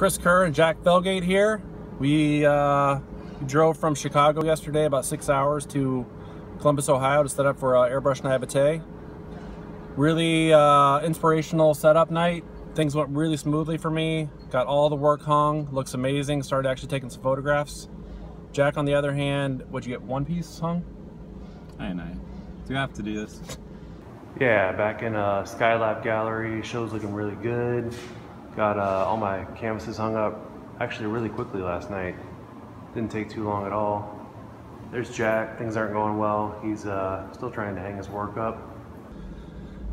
Chris Kerr and Jack Felgate here. We uh, drove from Chicago yesterday about six hours to Columbus, Ohio to set up for uh, Airbrush Naivete. Really uh, inspirational setup night. Things went really smoothly for me. Got all the work hung, looks amazing. Started actually taking some photographs. Jack, on the other hand, would you get one piece hung? I and I. Do you have to do this? Yeah, back in uh, Skylab Gallery. Show's looking really good. Got uh, all my canvases hung up actually really quickly last night. Didn't take too long at all. There's Jack. Things aren't going well. He's uh, still trying to hang his work up.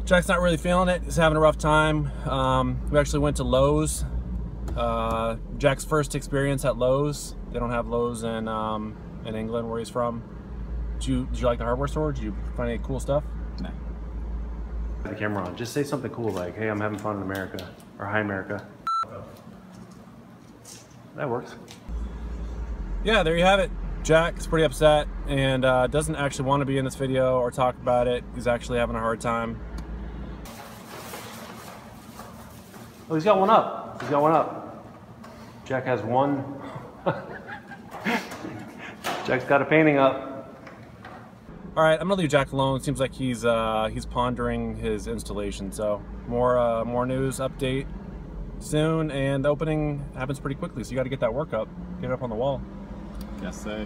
Jack's not really feeling it. He's having a rough time. Um, we actually went to Lowe's. Uh, Jack's first experience at Lowe's. They don't have Lowe's in um, in England where he's from. Did you, did you like the hardware store? Did you find any cool stuff? The camera on. Just say something cool like, "Hey, I'm having fun in America," or "Hi, America." That works. Yeah, there you have it. Jack is pretty upset and uh, doesn't actually want to be in this video or talk about it. He's actually having a hard time. Oh, he's got one up. He's got one up. Jack has one. Jack's got a painting up. All right, I'm gonna leave Jack alone. Seems like he's uh, he's pondering his installation. So more uh, more news update soon, and the opening happens pretty quickly. So you got to get that work up, get it up on the wall. Guess so.